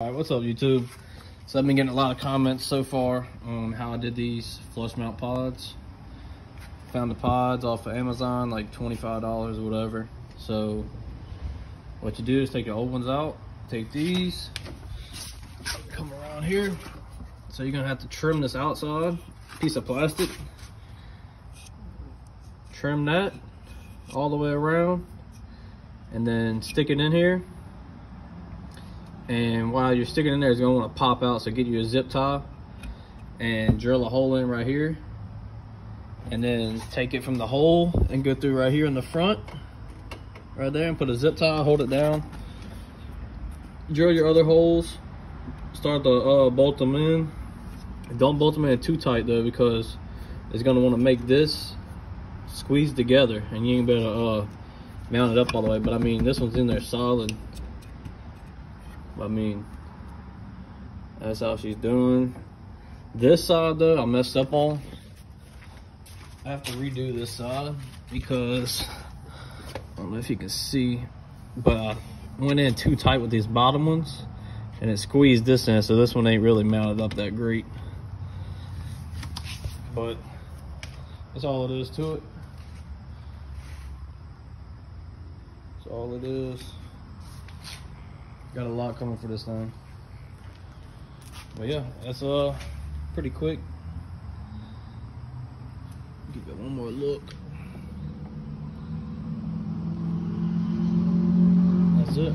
All right, what's up YouTube? So I've been getting a lot of comments so far on how I did these flush mount pods. Found the pods off of Amazon, like $25 or whatever. So what you do is take the old ones out, take these, come around here. So you're gonna have to trim this outside piece of plastic. Trim that all the way around and then stick it in here and while you're sticking in there it's going to want to pop out so get you a zip tie and drill a hole in right here. And then take it from the hole and go through right here in the front right there and put a zip tie hold it down. Drill your other holes. Start to uh, bolt them in. Don't bolt them in too tight though because it's going to want to make this squeeze together and you ain't better uh, mount it up all the way. But I mean this one's in there solid I mean, that's how she's doing. This side though, I messed up on. I have to redo this side because I don't know if you can see, but I went in too tight with these bottom ones and it squeezed this in, so this one ain't really mounted up that great. But that's all it is to it. That's all it is. Got a lot coming for this thing. But yeah, that's uh pretty quick. Give it one more look. That's it.